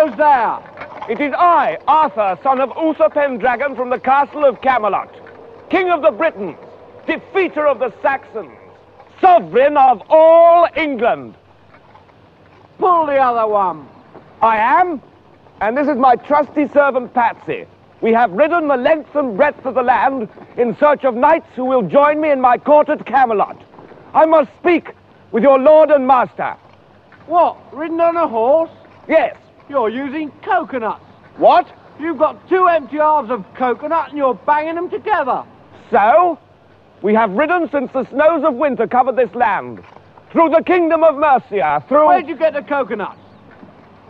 It is I, Arthur, son of Uther Pendragon from the castle of Camelot, king of the Britons, defeater of the Saxons, sovereign of all England. Pull the other one. I am, and this is my trusty servant Patsy. We have ridden the length and breadth of the land in search of knights who will join me in my court at Camelot. I must speak with your lord and master. What, ridden on a horse? Yes. You're using coconuts. What? You've got two empty halves of coconut and you're banging them together. So? We have ridden since the snows of winter covered this land. Through the kingdom of Mercia, through... Where'd you get the coconuts?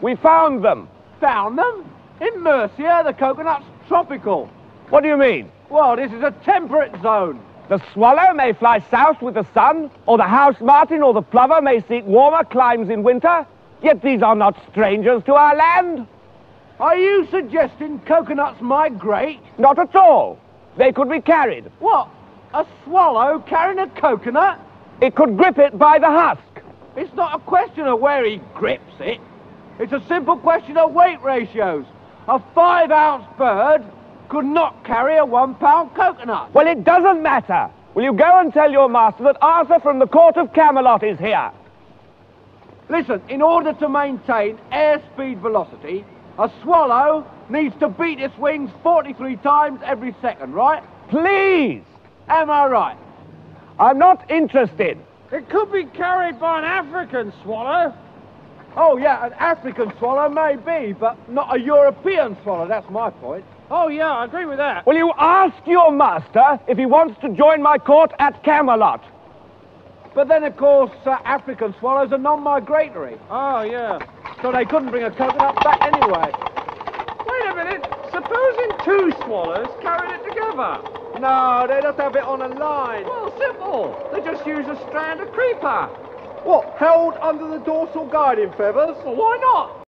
We found them. Found them? In Mercia, the coconut's tropical. What do you mean? Well, this is a temperate zone. The swallow may fly south with the sun, or the house martin or the plover may seek warmer climes in winter, yet these are not strangers to our land. Are you suggesting coconuts migrate? Not at all. They could be carried. What? A swallow carrying a coconut? It could grip it by the husk. It's not a question of where he grips it. It's a simple question of weight ratios. A five ounce bird could not carry a one pound coconut. Well, it doesn't matter. Will you go and tell your master that Arthur from the court of Camelot is here? Listen, in order to maintain airspeed velocity, a swallow needs to beat its wings 43 times every second, right? Please! Am I right? I'm not interested. It could be carried by an African swallow. Oh, yeah, an African swallow may be, but not a European swallow, that's my point. Oh, yeah, I agree with that. Will you ask your master if he wants to join my court at Camelot? But then, of course, uh, African swallows are non-migratory, Oh, yeah. so they couldn't bring a coconut back anyway. Wait a minute. Supposing two swallows carried it together. No, they just have it on a line. Well, simple. They just use a strand of creeper. What, held under the dorsal guiding feathers? Well, why not?